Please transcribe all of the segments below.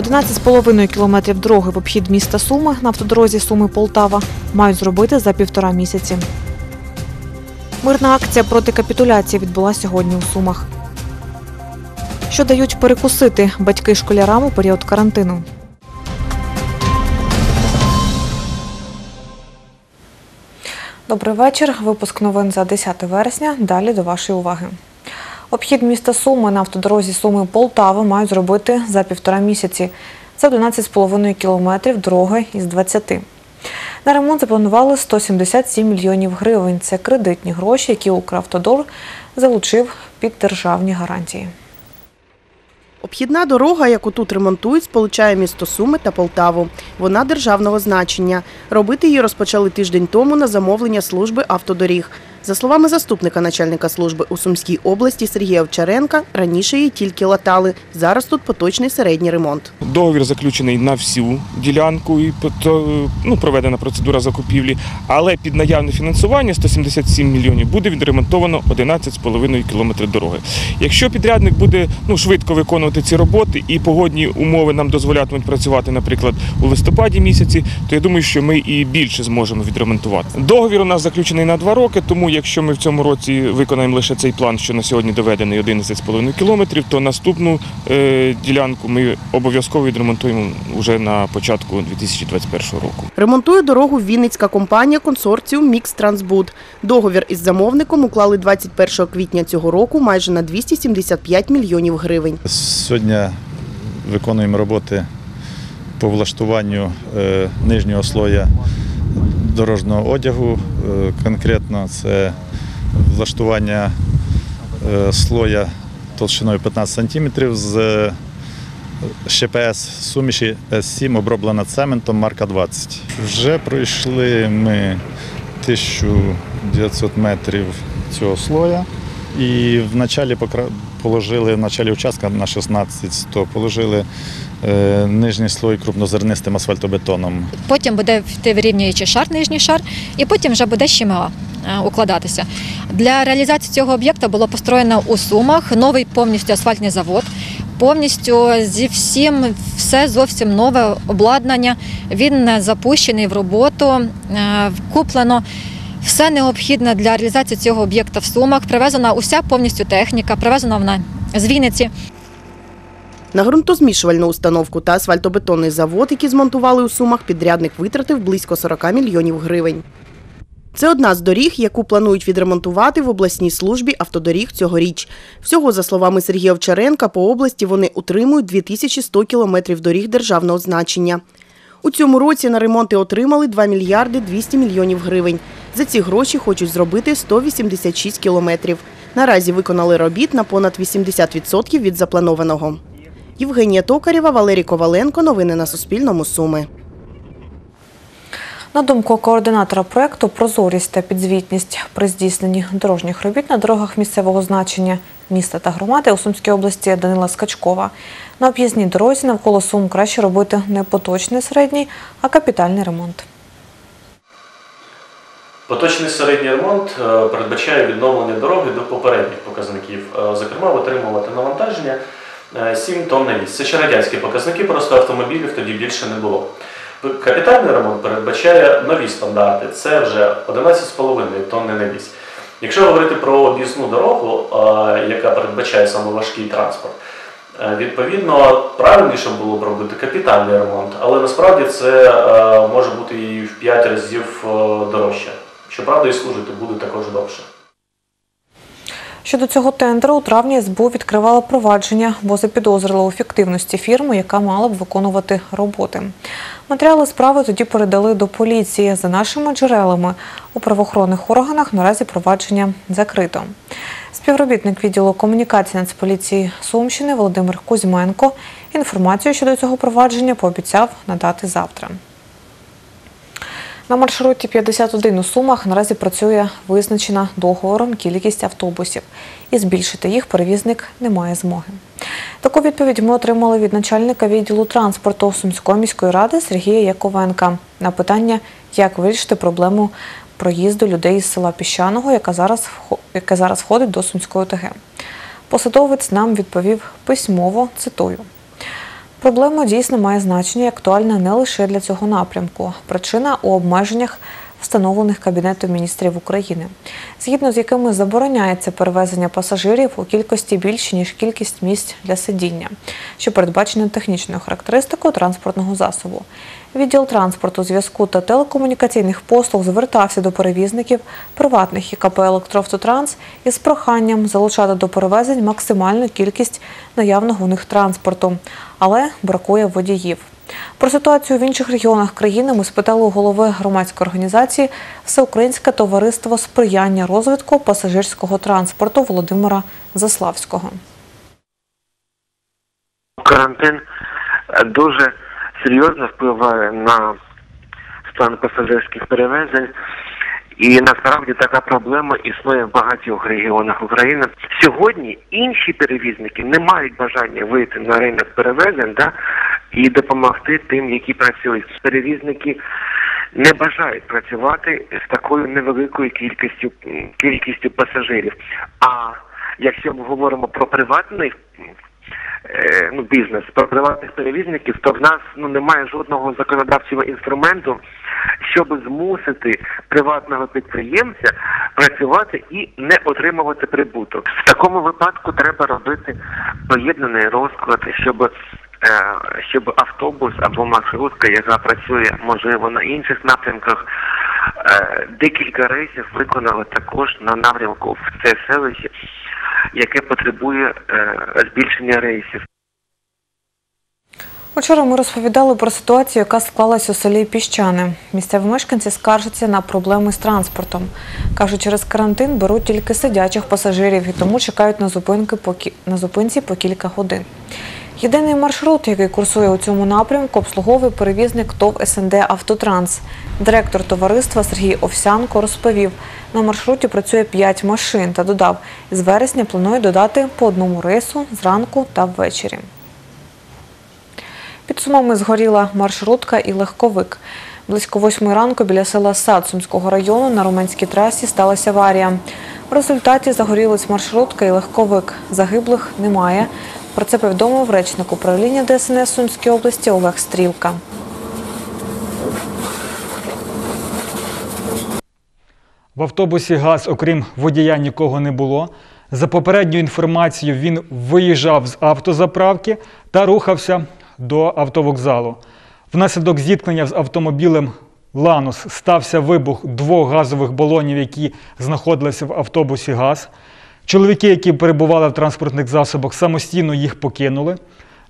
11,5 кілометрів дороги в обхід міста Суми на автодорозі Суми Полтава мають зробити за півтора місяці. Мирна акція проти капітуляції відбулася сьогодні у Сумах. Що дають перекусити батьки школярам у період карантину? Добрий вечір. Випуск новин за 10 вересня. Далі до вашої уваги. Обхід міста Суми на автодорозі Суми Полтави мають зробити за півтора місяці. Це 11,5 кілометрів дороги із 20. На ремонт запланували 177 мільйонів гривень. Це кредитні гроші, які Укравтодор залучив під державні гарантії. Обхідна дорога, яку тут ремонтують, сполучає місто Суми та Полтаву. Вона державного значення. Робити її розпочали тиждень тому на замовлення служби автодоріг. За словами заступника начальника служби у Сумській області Сергія Овчаренка, раніше її тільки латали. Зараз тут поточний середній ремонт. Договір заключений на всю ділянку і ну, проведена процедура закупівлі, але під наявне фінансування 177 мільйонів буде відремонтовано 11,5 кілометрів дороги. Якщо підрядник буде ну, швидко виконувати ці роботи і погодні умови нам дозволятимуть працювати, наприклад, у листопаді місяці, то я думаю, що ми і більше зможемо відремонтувати. Договір у нас заключений на два роки, тому якщо ми в цьому році виконаємо лише цей план, що на сьогодні доведений 11,5 кілометрів, то наступну е, ділянку ми обов'язково відремонтуємо вже на початку 2021 року. Ремонтує дорогу Вінницька компанія консорціум Мікс Трансбуд. Договір із замовником уклали 21 квітня цього року майже на 275 мільйонів гривень. Сьогодні виконуємо роботи по влаштуванню е, нижнього слоя дорожнього одягу. Е, Конкретно це влаштування е, слоя толщиною 15 см з е, ЩПС суміші С7 оброблена цементом марка 20. Вже пройшли ми 1900 метрів цього слоя. І в началі положили в началі участка на 16 100 положили е, нижній слой крупнозернистим асфальтобетоном. Потім буде йти вирівнюючий шар, нижній шар, і потім вже буде щемила е, укладатися. Для реалізації цього об'єкта було построєно у Сумах новий повністю асфальтний завод. Повністю зі всім все зовсім нове обладнання. Він запущений в роботу, е, куплено все необхідне для реалізації цього об'єкта в Сумах. Привезена уся повністю техніка, привезена вона з Вінниці. На ґрунтозмішувальну установку та асфальтобетонний завод, які змонтували у Сумах, підрядник витратив близько 40 мільйонів гривень. Це одна з доріг, яку планують відремонтувати в обласній службі автодоріг цьогоріч. Всього, за словами Сергія Овчаренка, по області вони утримують 2100 кілометрів доріг державного значення. У цьому році на ремонти отримали 2 мільярди 200 мільйонів гривень. За ці гроші хочуть зробити 186 кілометрів. Наразі виконали робіт на понад 80% від запланованого. Євгенія Токарєва, Валерій Коваленко. Новини на Суспільному. Суми. На думку координатора проекту прозорість та підзвітність при здійсненні дорожніх робіт на дорогах місцевого значення міста та громади у Сумській області Данила Скачкова. На об'їзній дорозі навколо Сум краще робити не поточний середній, а капітальний ремонт. Поточний середній ремонт е, передбачає відновлення дороги до попередніх показників, Е, зокрема, витримувати навантаження е, 7 тонн на місць. Це ще радянські показники, просто автомобілів тоді більше не було. Капітальний ремонт передбачає нові стандарти, це вже 11,5 тонни на місць. Якщо говорити про об'їзну дорогу, е, яка передбачає саме важкий транспорт, е, відповідно правильніше було б робити капітальний ремонт, але насправді це е, може бути і в 5 разів е, дорожче. Щоправда, і служити буде також довше. Щодо цього тендеру, у травні СБУ відкривала провадження, бо запідозрила у фіктивності фірму, яка мала б виконувати роботи. Матеріали справи тоді передали до поліції. За нашими джерелами у правоохоронних органах наразі провадження закрито. Співробітник відділу комунікації Нацполіції Сумщини Володимир Кузьменко інформацію щодо цього провадження пообіцяв надати завтра. На маршруті 51 у Сумах наразі працює визначена договором кількість автобусів, і збільшити їх перевізник не має змоги. Таку відповідь ми отримали від начальника відділу транспорту Сумської міської ради Сергія Яковенка на питання, як вирішити проблему проїзду людей із села Піщаного, яка зараз, яке зараз входить до Сумської ОТГ. Посадовець нам відповів письмово, цитую. Проблема дійсно має значення і актуальна не лише для цього напрямку. Причина у обмеженнях, встановлених Кабінетом міністрів України, згідно з якими забороняється перевезення пасажирів у кількості більше, ніж кількість місць для сидіння, що передбачено технічною характеристикою транспортного засобу. Відділ транспорту, зв'язку та телекомунікаційних послуг звертався до перевізників приватних і КП «Електроавтотранс» із проханням залучати до перевезень максимальну кількість наявного у них транспорту, але бракує водіїв. Про ситуацію в інших регіонах країни ми спитали у голови громадської організації Всеукраїнське товариство сприяння розвитку пасажирського транспорту Володимира Заславського. карантин е, дуже серйозно впливає на стан пасажирських перевезень. І насправді така проблема існує в багатьох регіонах України. Сьогодні інші перевізники не мають бажання вийти на ринок перевезень да, і допомогти тим, які працюють. Перевізники не бажають працювати з такою невеликою кількістю кількістю пасажирів. А якщо ми говоримо про приватний ну, бізнес, приватних перевізників, то в нас ну немає жодного законодавчого інструменту, щоб змусити приватного підприємця працювати і не отримувати прибуток. В такому випадку треба робити поєднаний розклад, щоб е, щоб автобус або маршрутка, яка працює можливо на інших напрямках, е, декілька рейсів виконали також на напрямку в це селище, яке потребує е, збільшення рейсів. Учора ми розповідали про ситуацію, яка склалась у селі Піщани. Місцеві мешканці скаржаться на проблеми з транспортом. Кажуть, через карантин беруть тільки сидячих пасажирів і тому чекають на зупинки по зупинці по кілька годин. Єдиний маршрут, який курсує у цьому напрямку, обслуговує перевізник ТОВ СНД Автотранс. Директор товариства Сергій Овсянко розповів, на маршруті працює 5 машин та додав, з вересня планує додати по одному рейсу зранку та ввечері. Під Сумами згоріла маршрутка і легковик. Близько восьмої ранку біля села Сад Сумського району на Романській трасі сталася аварія. В результаті загорілись маршрутка і легковик. Загиблих немає. Про це повідомив речник управління ДСНС Сумської області Олег Стрілка. В автобусі ГАЗ, окрім водія, нікого не було. За попередньою інформацією, він виїжджав з автозаправки та рухався до автовокзалу. Внаслідок зіткнення з автомобілем Ланус стався вибух двох газових балонів, які знаходилися в автобусі ГАЗ. Чоловіки, які перебували в транспортних засобах, самостійно їх покинули.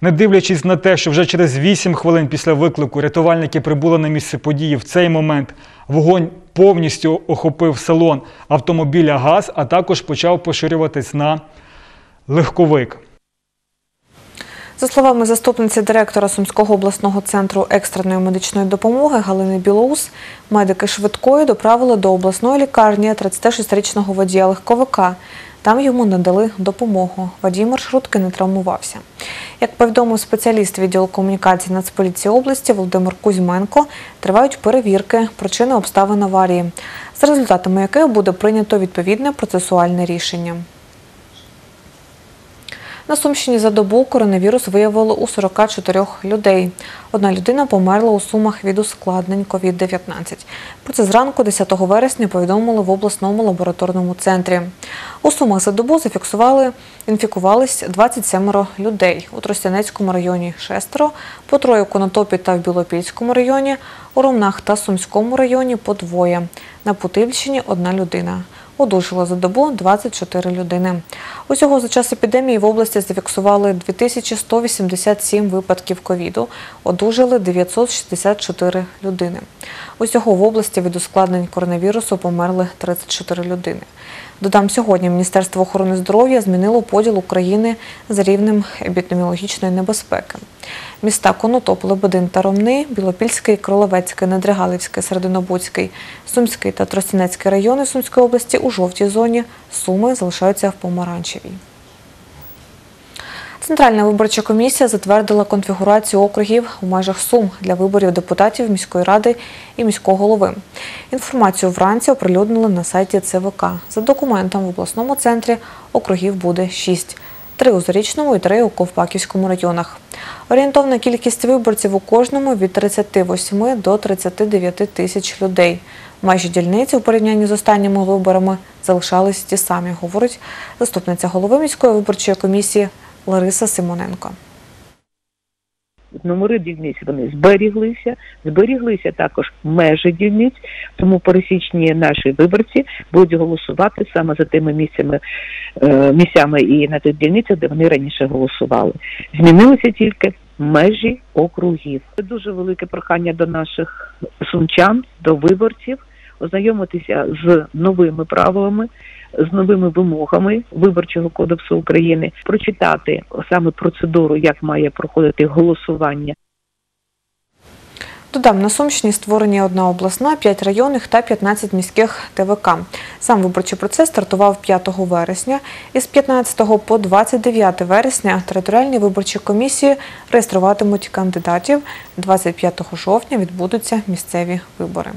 Не дивлячись на те, що вже через 8 хвилин після виклику рятувальники прибули на місце події, в цей момент вогонь повністю охопив салон автомобіля ГАЗ, а також почав поширюватись на легковик. За словами заступниці директора Сумського обласного центру екстреної медичної допомоги Галини Білоус, медики швидкої доправили до обласної лікарні 36-річного водія легковика. Там йому надали допомогу. Водій маршрутки не травмувався. Як повідомив спеціаліст відділу комунікації Нацполіції області Володимир Кузьменко, тривають перевірки причини обставин аварії, за результатами яких буде прийнято відповідне процесуальне рішення. На Сумщині за добу коронавірус виявили у 44 людей. Одна людина померла у Сумах від ускладнень COVID-19. Про це зранку 10 вересня повідомили в обласному лабораторному центрі. У Сумах за добу зафіксували, інфікувались 27 людей. У Тростянецькому районі – шестеро, по троє в Конотопі та в Білопільському районі, у Ромнах та Сумському районі – по двоє. На Путильщині – одна людина. Одужало за добу 24 людини. Усього за час епідемії в області зафіксували 2187 випадків ковіду, одужали 964 людини. Усього в області від ускладнень коронавірусу померли 34 людини. Додам, сьогодні Міністерство охорони здоров'я змінило поділ України за рівнем епідеміологічної небезпеки. Міста Конотоп, Лебедин та Ромни, Білопільський, Кролевецький, Недригалівський, Серединобудський, Сумський та Тростянецький райони Сумської області у жовтій зоні, Суми залишаються в помаранчевій. Центральна виборча комісія затвердила конфігурацію округів у межах Сум для виборів депутатів міської ради і міського голови. Інформацію вранці оприлюднили на сайті ЦВК. За документом в обласному центрі округів буде 6. три у Зарічному і три у Ковпаківському районах. Орієнтовна кількість виборців у кожному від 38 до 39 тисяч людей. Майже дільниці у порівнянні з останніми виборами залишались ті самі, говорить заступниця голови міської виборчої комісії Лариса Симоненко. номери дільниць вони зберіглися, зберіглися також межі дільниць, тому пересічні наші виборці будуть голосувати саме за тими місцями, е, місцями і на тих дільницях, де вони раніше голосували. Змінилися тільки межі округів. Це дуже велике прохання до наших сумчан, до виборців, ознайомитися з новими правилами. З новими вимогами виборчого кодексу України прочитати саме процедуру, як має проходити голосування Додам, на Сумщині створені одна обласна, 5 районних та 15 міських ТВК. Сам виборчий процес стартував 5 вересня. Із 15 по 29 вересня територіальні виборчі комісії реєструватимуть кандидатів. 25 жовтня відбудуться місцеві вибори.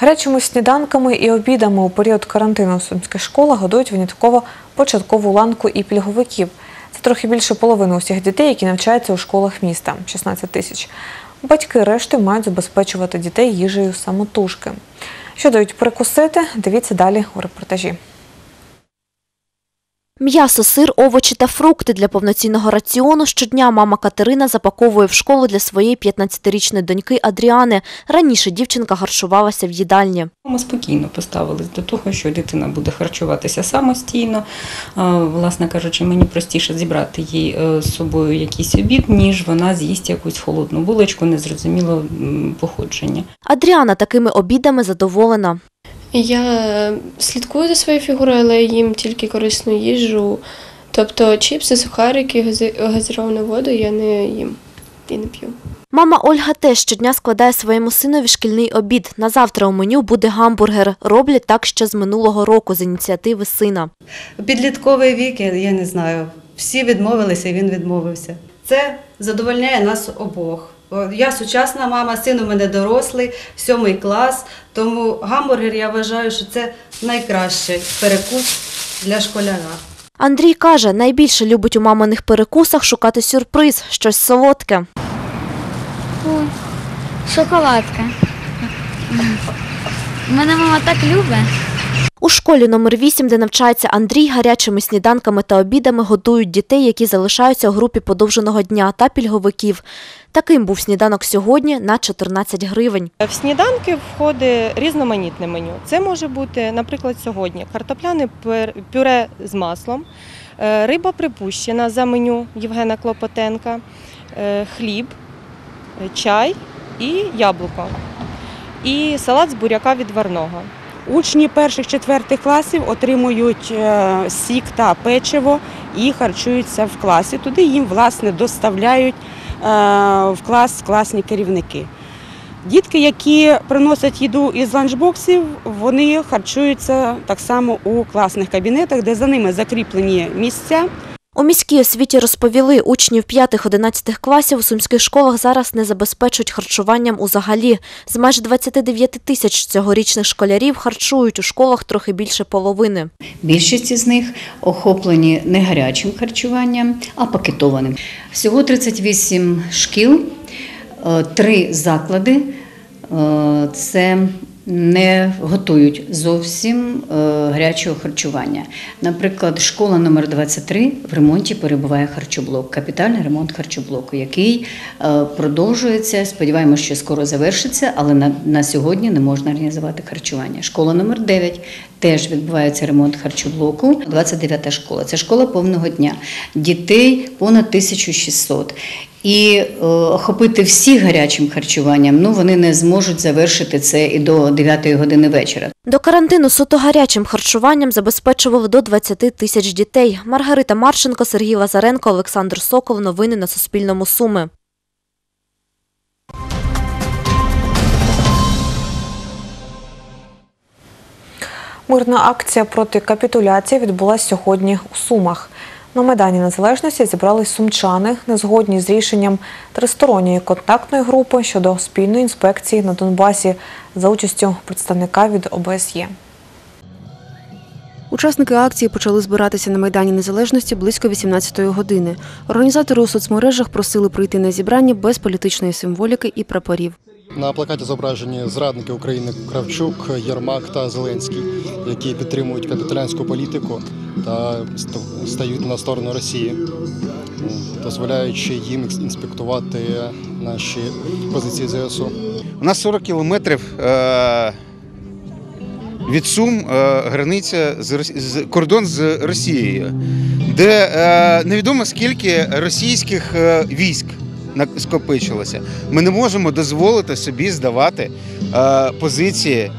Гарячими сніданками і обідами у період карантину в сумських школах годують винятково початкову ланку і пільговиків. Це трохи більше половини усіх дітей, які навчаються у школах міста 16 тисяч. Батьки решти мають забезпечувати дітей їжею самотужки. Що дають прикусити, дивіться далі у репортажі. М'ясо, сир, овочі та фрукти для повноцінного раціону щодня мама Катерина запаковує в школу для своєї 15-річної доньки Адріани. Раніше дівчинка харчувалася в їдальні. Ми спокійно поставились до того, що дитина буде харчуватися самостійно. Власне кажучи, мені простіше зібрати їй е, з собою якийсь обід, ніж вона з'їсть якусь холодну булочку, незрозуміло походження. Адріана такими обідами задоволена. Я слідкую за своєю фігурою, але їм тільки корисну їжу. Тобто чіпси, сухарики, гази- газировану воду я не їм і не п'ю. Мама Ольга теж щодня складає своєму синові шкільний обід. На завтра у меню буде гамбургер. Роблять так ще з минулого року з ініціативи сина. Підлітковий вік, я, я не знаю. Всі відмовилися, і він відмовився. Це задовольняє нас обох. Я сучасна мама, син у мене дорослий, сьомий клас. Тому гамбургер я вважаю, що це найкращий перекус для школяра. Андрій каже, найбільше любить у маминих перекусах шукати сюрприз, щось солодке. Шоколадка. Мене мама так любить. У школі номер 8, де навчається Андрій, гарячими сніданками та обідами годують дітей, які залишаються у групі подовженого дня та пільговиків. Таким був сніданок сьогодні на 14 гривень. В сніданки входить різноманітне меню. Це може бути, наприклад, сьогодні картопляне пюре з маслом, е, риба припущена за меню Євгена Клопотенка, е, хліб, е, чай і яблуко. І салат з буряка відварного. Учні перших-четвертих класів отримують е, сік та печиво і харчуються в класі. Туди їм власне доставляють е, в клас класні керівники. Дітки, які приносять їду із ланчбоксів, вони харчуються так само у класних кабінетах, де за ними закріплені місця. У міській освіті розповіли, учнів 5-11 класів у сумських школах зараз не забезпечують харчуванням узагалі. З майже 29 тисяч цьогорічних школярів харчують у школах трохи більше половини. Більшість із них охоплені не гарячим харчуванням, а пакетованим. Всього 38 шкіл, е, три заклади. е, Це не готують зовсім е, гарячого харчування. Наприклад, школа номер 23 в ремонті перебуває харчоблок, капітальний ремонт харчоблоку, який е, продовжується. Сподіваємося, що скоро завершиться, але на, на сьогодні не можна організувати харчування. Школа номер 9 теж відбувається ремонт харчоблоку. 29 школа. Це школа повного дня. Дітей понад 1600. І е, охопити всіх гарячим харчуванням, ну вони не зможуть завершити це і до 9 години вечора. До карантину суто гарячим харчуванням забезпечували до 20 тисяч дітей. Маргарита Марченко, Сергій Лазаренко, Олександр Сокол. Новини на Суспільному Суми. Мирна акція проти капітуляції відбулася сьогодні у Сумах. На Майдані Незалежності зібрались сумчани, незгодні з рішенням тристоронньої контактної групи щодо спільної інспекції на Донбасі за участю представника від ОБСЄ. Учасники акції почали збиратися на Майдані Незалежності близько 18-ї години. Організатори у соцмережах просили прийти на зібрання без політичної символіки і прапорів. На плакаті зображені зрадники України Кравчук, Єрмак та Зеленський, які підтримують капітулянську політику та ст- стають на сторону Росії, дозволяючи їм інспектувати наші позиції ЗСУ. У нас 40 кілометрів е, від Сум е, границя з, з кордон з Росією, де е, невідомо скільки російських е, військ скопичилося. Ми не можемо дозволити собі здавати позиції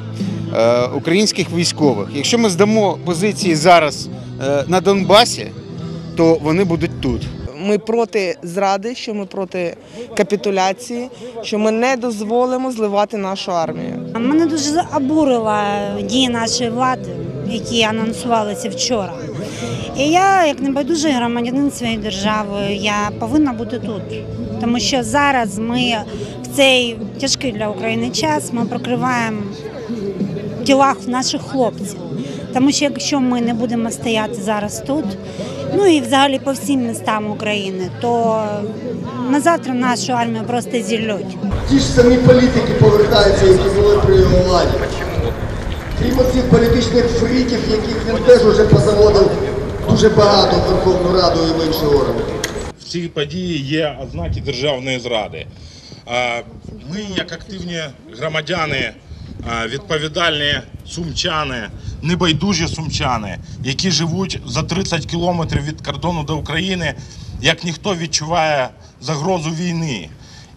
українських військових. Якщо ми здамо позиції зараз на Донбасі, то вони будуть тут. Ми проти зради, що ми проти капітуляції, що ми не дозволимо зливати нашу армію. Мене дуже обурила дії нашої влади, які анонсувалися вчора. І я, як небайдужий громадянин своєї держави, я повинна бути тут. Тому що зараз ми в цей тяжкий для України час ми прокриваємо в тілах наших хлопців. Тому що якщо ми не будемо стояти зараз тут, ну і взагалі по всім містам України, то на завтра нашу армію просто зіллють. Ті ж самі політики повертаються, які були при його владі. Крім оцих політичних фріків, яких він теж уже позаводив дуже багато в Верховну Раду і в інші органи. в цій події є ознаки державної зради. Ми, як активні громадяни, відповідальні сумчани, небайдужі сумчани, які живуть за 30 кілометрів від кордону до України, як ніхто відчуває загрозу війни.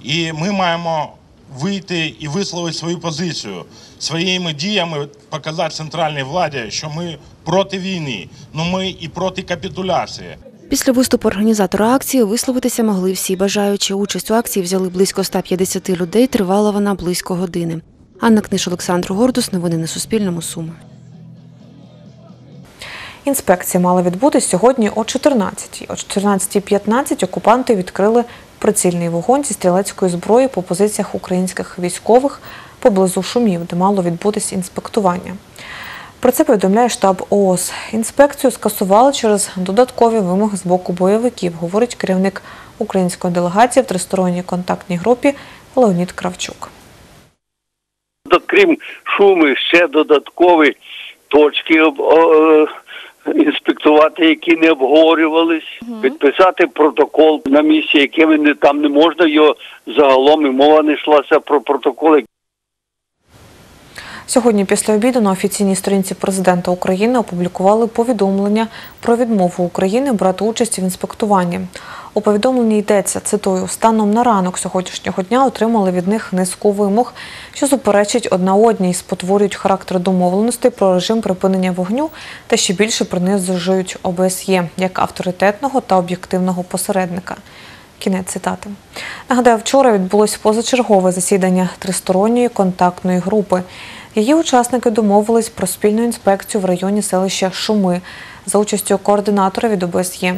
І ми маємо вийти і висловити свою позицію своїми діями, показати центральній владі, що ми проти війни, але ми і проти капітуляції. Після виступу організатора акції висловитися могли всі бажаючі. Участь у акції взяли близько 150 людей. Тривала вона близько години. Анна Книж, Олександр Гордус. Новини на Суспільному. Суми. Інспекція мала відбутись сьогодні о 14-й. О 14.15 окупанти відкрили прицільний вогонь зі стрілецької зброї по позиціях українських військових поблизу шумів, де мало відбутись інспектування. Про це повідомляє штаб ООС. Інспекцію скасували через додаткові вимоги з боку бойовиків, говорить керівник української делегації в тристоронній контактній групі Леонід Кравчук. Крім шуму, ще додаткові точки об- о, е, інспектувати, які не обговорювались, підписати протокол на місці, якими не там не можна його загалом і мова не йшлася про протоколи. Сьогодні після обіду на офіційній сторінці президента України опублікували повідомлення про відмову України брати участь в інспектуванні. У повідомленні йдеться, цитую, станом на ранок сьогоднішнього дня отримали від них низку вимог, що суперечать одна одній спотворюють характер домовленостей про режим припинення вогню та ще більше принижують ОБСЄ як авторитетного та об'єктивного посередника. Кінець цитати. Нагадаю, вчора відбулось позачергове засідання тристоронньої контактної групи. Її учасники домовились про спільну інспекцію в районі селища Шуми за участю координатора від ОБСЄ.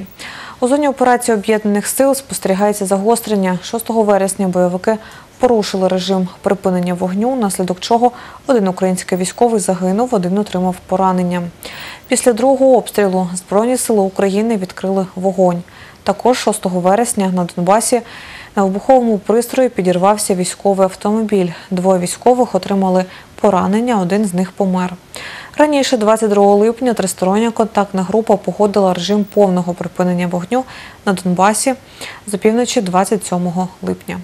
У зоні операції об'єднаних сил спостерігається загострення. 6 вересня бойовики порушили режим припинення вогню, наслідок чого один український військовий загинув, один отримав поранення. Після другого обстрілу Збройні сили України відкрили вогонь. Також 6 вересня на Донбасі на вибуховому пристрої підірвався військовий автомобіль. Двоє військових отримали поранення, один з них помер. Раніше, 22 липня, тристороння контактна група погодила режим повного припинення вогню на Донбасі з опівночі 27 липня.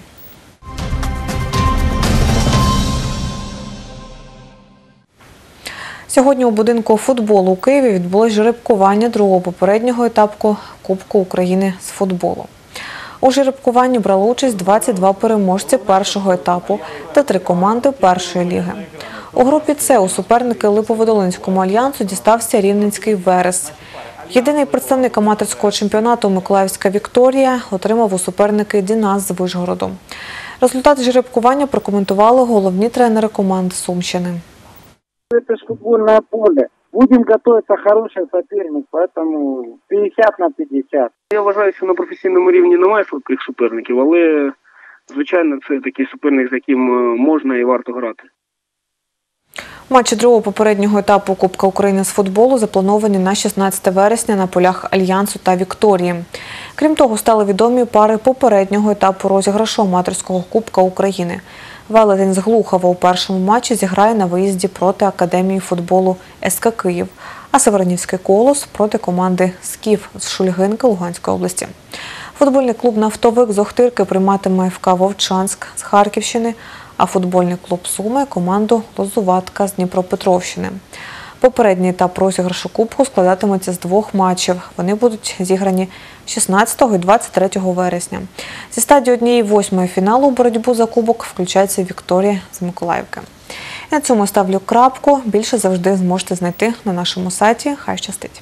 Сьогодні у будинку футболу у Києві відбулось жеребкування другого попереднього етапу Кубку України з футболу. У жеребкуванні брали участь 22 переможці першого етапу та три команди першої ліги. У групі С у суперники Липоводолинському альянсу дістався Рівненський Верес. Єдиний представник аматорського чемпіонату Миколаївська Вікторія отримав у суперники Дінас з Вишгороду. Результати жеребкування прокоментували головні тренери команд Сумщини. Это же футбольное поле. Будем готовиться хороший соперник, поэтому 50 на 50. Я вважаю, що на професійному рівні немає слабких суперників, але звичайно це такий суперник, з яким е, можна і варто грати. Матчі другого попереднього етапу Кубка України з футболу заплановані на 16 вересня на полях Альянсу та Вікторії. Крім того, стали відомі пари попереднього етапу розіграшу аматорського Кубка України. Велетень з Глухова у першому матчі зіграє на виїзді проти Академії футболу СК Київ, а Севернівський колос проти команди Скіф з Шульгинки Луганської області. Футбольний клуб Нафтовик з Охтирки прийматиме ФК Вовчанськ з Харківщини, а футбольний клуб Суми команду Лозуватка з Дніпропетровщини. Попередній етап розіграшу Кубку складатиметься з двох матчів. Вони будуть зіграні 16 і 23 вересня. Зі стадії однієї восьмої фіналу боротьбу за кубок включається Вікторія з Миколаївки. На цьому ставлю крапку. Більше завжди зможете знайти на нашому сайті. Хай щастить!